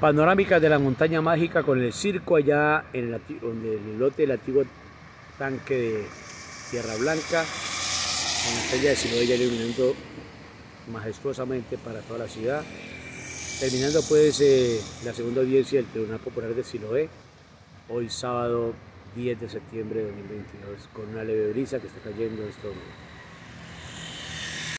Panorámicas de la montaña mágica con el circo allá en el, el lote del antiguo tanque de Tierra Blanca, con la estrella de Siloé ya iluminando majestuosamente para toda la ciudad. Terminando pues eh, la segunda audiencia del Tribunal Popular de Siloé, hoy sábado 10 de septiembre de 2022, con una leve brisa que está cayendo en este momento.